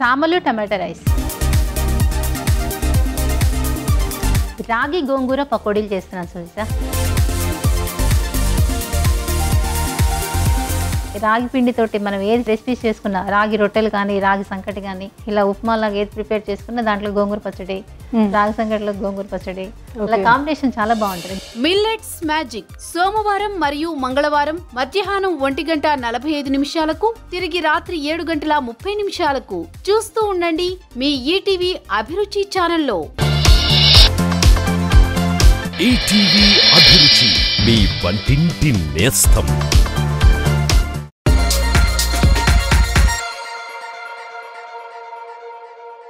సామలు టమాటా రైస్. రాగి గోంగూర పకోడీలు చేస్తున్నాను సుజిత రాగి పిండితోటి మనం ఏది రెసిపీస్ చేసుకున్నా రాగి రొట్టెలు కానీ రాగి సంకటి కానీ ఇలా ఉప్మాలాగా ఏది ప్రిపేర్ చేసుకున్నా దాంట్లో గోంగూర పచ్చడి రాగి సంకటిలో గోంగూర పచ్చడి అలా కాంబినేషన్ చాలా బాగుంటుంది. Millets magic. సోమవారం మరియు మంగళవారం మధ్యాహ్నం ఒంటి గంట నలభై ఐదు నిమిషాలకు తిరిగి రాత్రి ఏడు గంటల ముప్పై నిమిషాలకు. చూస్తూ ఉండండి మీ ఈటీవీ అభిరుచి ఛానల్లో. ఈటీవీ అభిరుచి మీ వంటింటి నేస్తం.